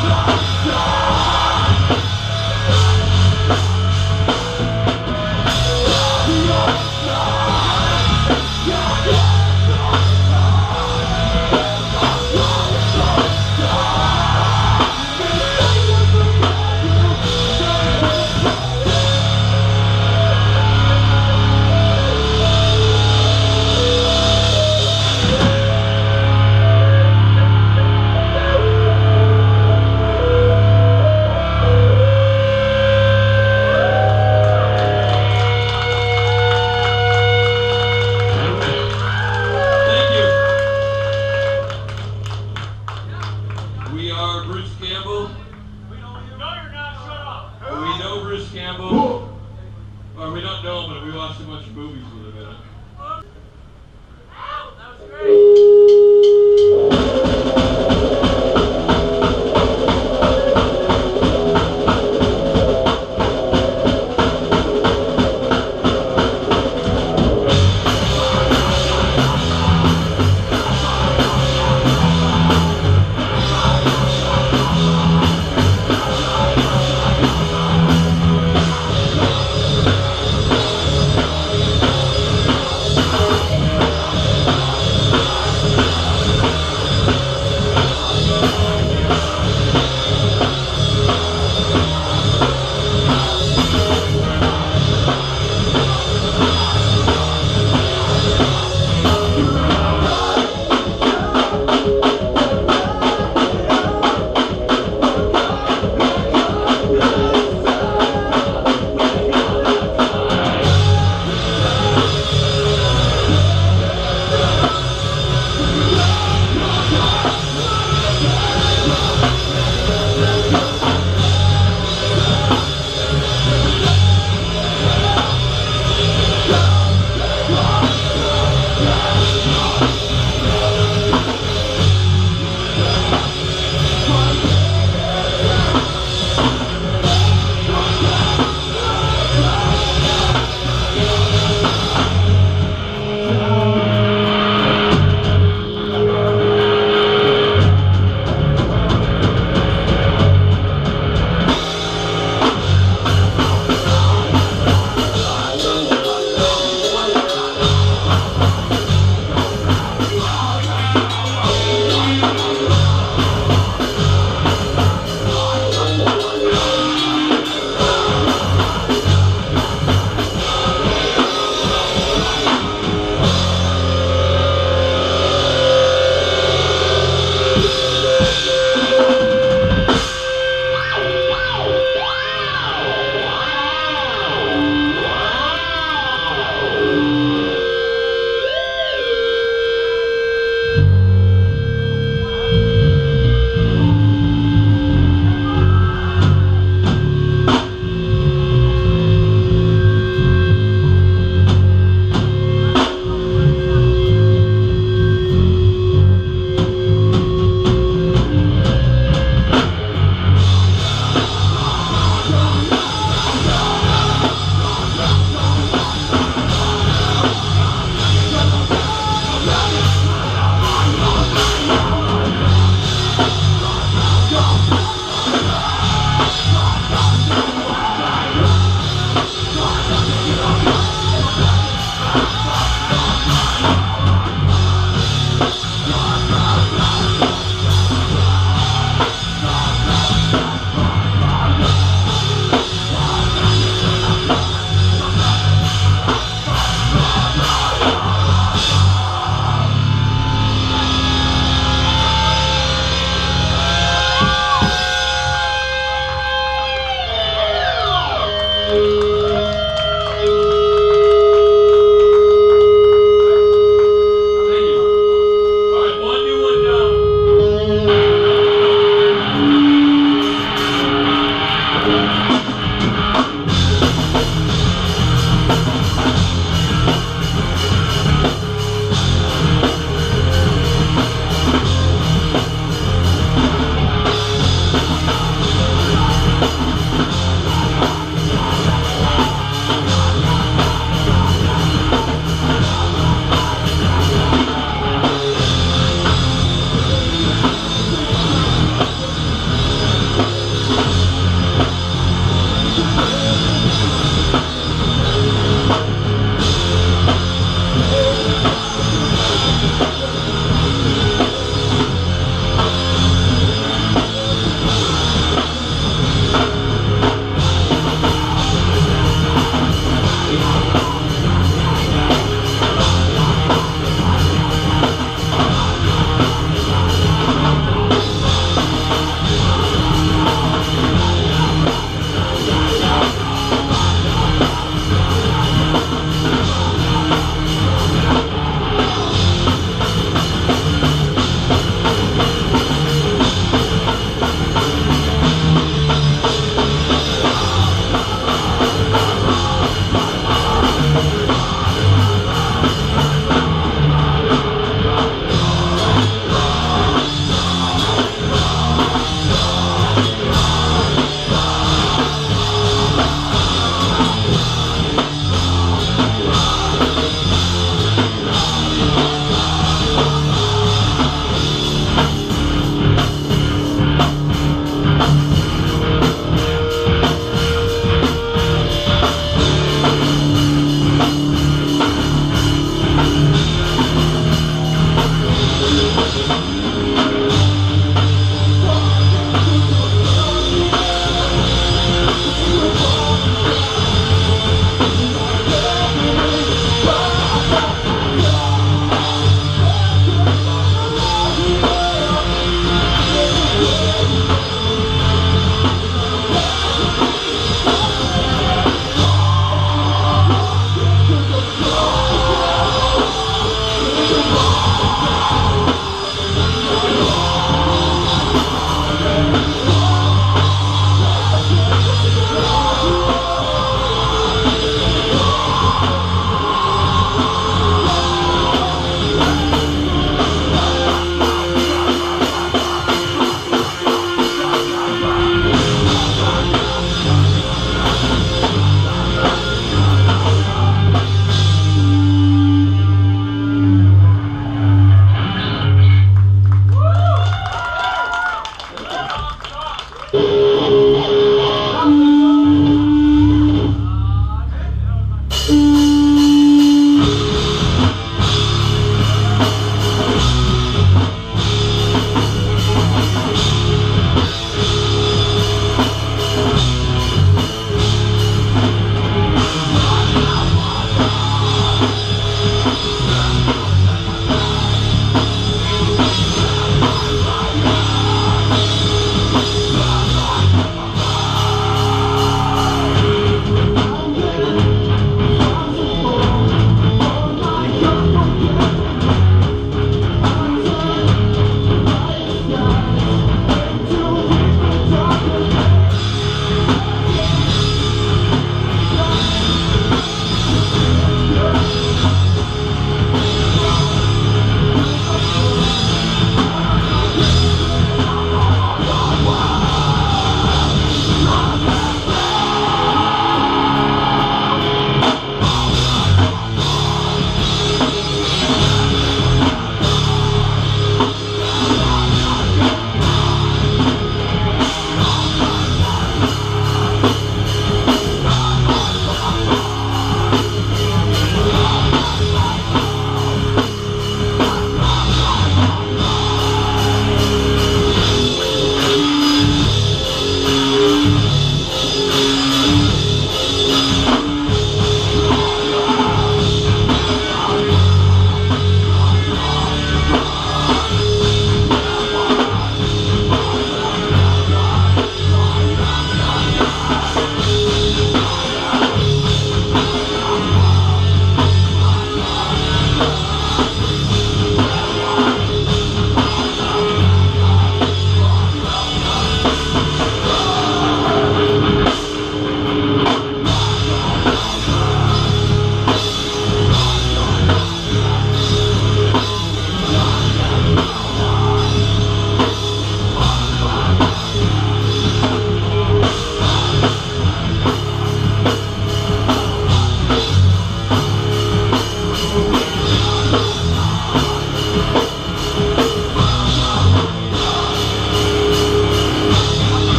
Stop! Stop! Not know, but we watched a bunch of movies with him in it. Thank